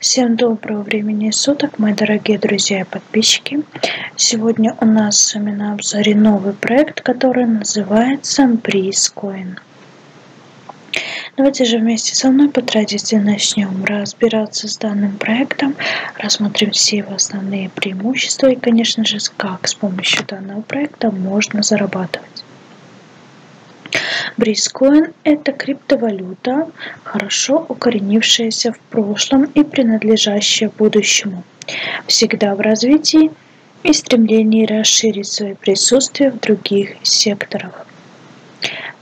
Всем доброго времени суток, мои дорогие друзья и подписчики. Сегодня у нас с вами на обзоре новый проект, который называется BreezeCoin. Давайте же вместе со мной по традиции начнем разбираться с данным проектом, рассмотрим все его основные преимущества и, конечно же, как с помощью данного проекта можно зарабатывать. Брискоин – это криптовалюта, хорошо укоренившаяся в прошлом и принадлежащая будущему, всегда в развитии и стремлении расширить свое присутствие в других секторах.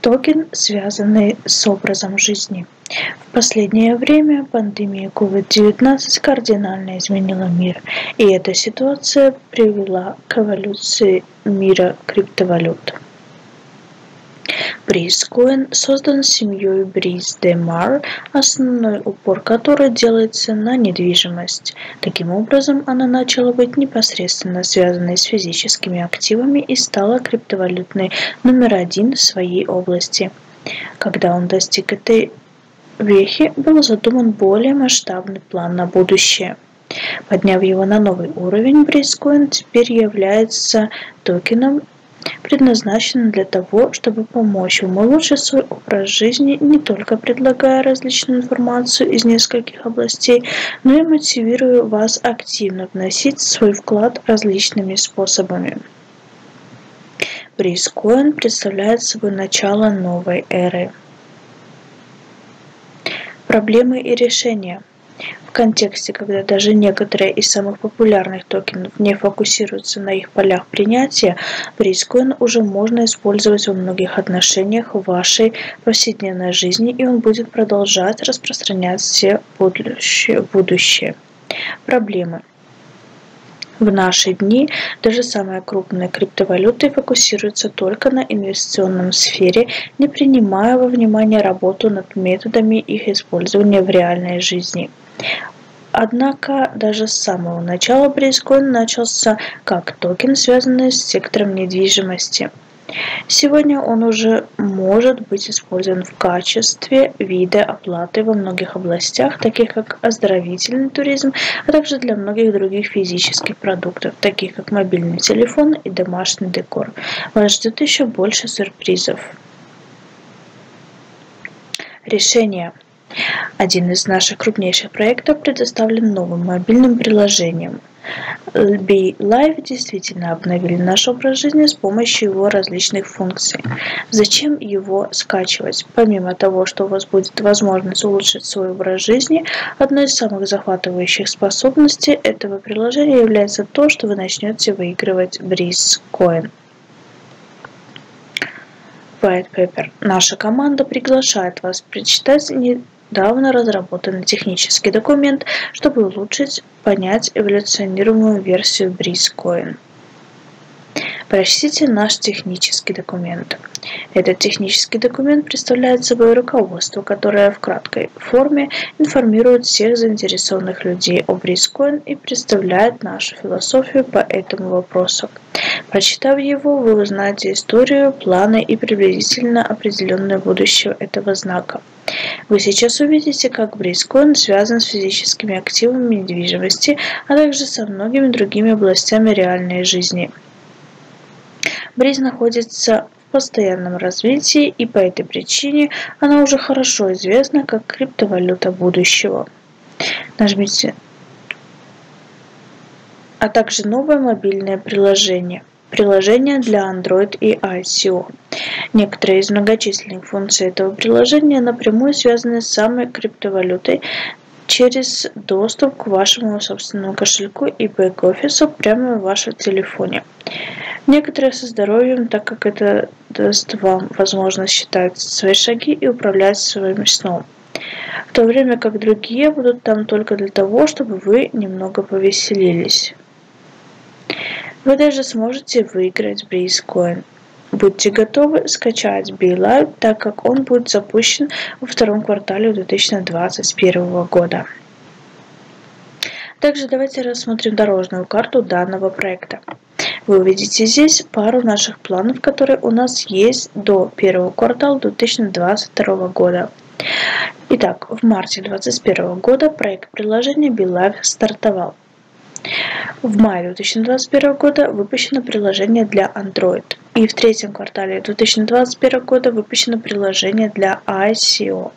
Токен, связанный с образом жизни. В последнее время пандемия COVID-19 кардинально изменила мир, и эта ситуация привела к эволюции мира криптовалют. Брейскоин создан семьей Бриз де Мар, основной упор которой делается на недвижимость. Таким образом, она начала быть непосредственно связанной с физическими активами и стала криптовалютной номер один в своей области. Когда он достиг этой вехи, был задуман более масштабный план на будущее. Подняв его на новый уровень, Брейскоин теперь является токеном предназначена для того, чтобы помочь вам улучшить свой образ жизни, не только предлагая различную информацию из нескольких областей, но и мотивируя вас активно вносить свой вклад различными способами. Брейскоин представляет собой начало новой эры. Проблемы и решения – в контексте, когда даже некоторые из самых популярных токенов не фокусируются на их полях принятия, Брискоин уже можно использовать во многих отношениях вашей повседневной жизни, и он будет продолжать распространяться в будущее. Проблемы. В наши дни даже самые крупные криптовалюты фокусируются только на инвестиционном сфере, не принимая во внимание работу над методами их использования в реальной жизни. Однако даже с самого начала Брейскоин начался как токен, связанный с сектором недвижимости. Сегодня он уже может быть использован в качестве вида оплаты во многих областях, таких как оздоровительный туризм, а также для многих других физических продуктов, таких как мобильный телефон и домашний декор. Вас ждет еще больше сюрпризов. Решение. Один из наших крупнейших проектов предоставлен новым мобильным приложением. Be Live действительно обновили наш образ жизни с помощью его различных функций. Зачем его скачивать? Помимо того, что у вас будет возможность улучшить свой образ жизни, одной из самых захватывающих способностей этого приложения является то, что вы начнете выигрывать Breeze Coin. White Paper. Наша команда приглашает вас прочитать недавно разработанный технический документ, чтобы улучшить понять эволюционируемую версию BreezeCoin. Прочтите наш технический документ. Этот технический документ представляет собой руководство, которое в краткой форме информирует всех заинтересованных людей об рискоин и представляет нашу философию по этому вопросу. Прочитав его, вы узнаете историю, планы и приблизительно определенное будущее этого знака. Вы сейчас увидите, как Брейскоин связан с физическими активами недвижимости, а также со многими другими областями реальной жизни. Бриз находится в постоянном развитии, и по этой причине она уже хорошо известна как криптовалюта будущего. Нажмите а также новое мобильное приложение. Приложение для Android и ICO. Некоторые из многочисленных функций этого приложения напрямую связаны с самой криптовалютой через доступ к вашему собственному кошельку и бэк-офису прямо в вашем телефоне. Некоторые со здоровьем, так как это даст вам возможность считать свои шаги и управлять своим сном. В то время как другие будут там только для того, чтобы вы немного повеселились. Вы даже сможете выиграть BreezeCoin. Будьте готовы скачать BeLive, так как он будет запущен во втором квартале 2021 года. Также давайте рассмотрим дорожную карту данного проекта. Вы увидите здесь пару наших планов, которые у нас есть до первого квартала 2022 года. Итак, в марте 2021 года проект приложения BeLive стартовал. В мае 2021 года выпущено приложение для Android. И в третьем квартале 2021 года выпущено приложение для ICO.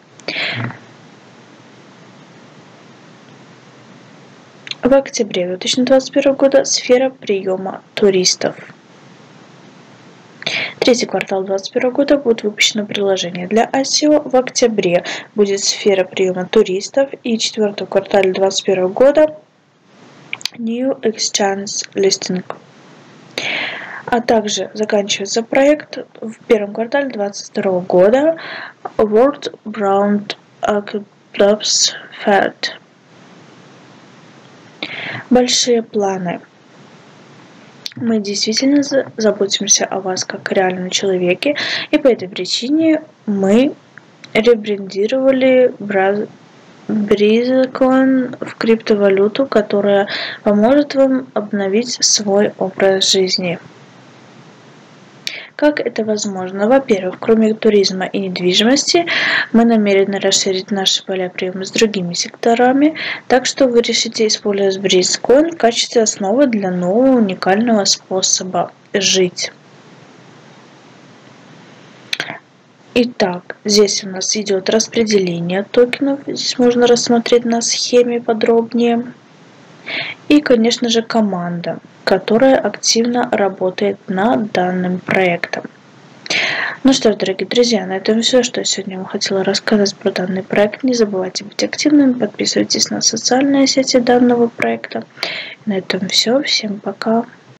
В октябре 2021 года сфера приема туристов. Третий квартал 2021 года будет выпущено приложение для ICO. В октябре будет сфера приема туристов. И четвертый квартал 2021 года New Exchange Listing. А также заканчивается проект в первом квартале 2022 года World Brown Clubs Fed. Большие планы. Мы действительно заботимся о вас как реальном человеке, и по этой причине мы ребрендировали Бризкоин в криптовалюту, которая поможет вам обновить свой образ жизни. Как это возможно? Во-первых, кроме туризма и недвижимости, мы намерены расширить наши поля приема с другими секторами, так что вы решите использовать Бризкоин в качестве основы для нового уникального способа жить. Итак, здесь у нас идет распределение токенов. Здесь можно рассмотреть на схеме подробнее. И, конечно же, команда, которая активно работает над данным проектом. Ну что ж, дорогие друзья, на этом все, что я сегодня вам хотела рассказать про данный проект. Не забывайте быть активными, подписывайтесь на социальные сети данного проекта. На этом все. Всем пока.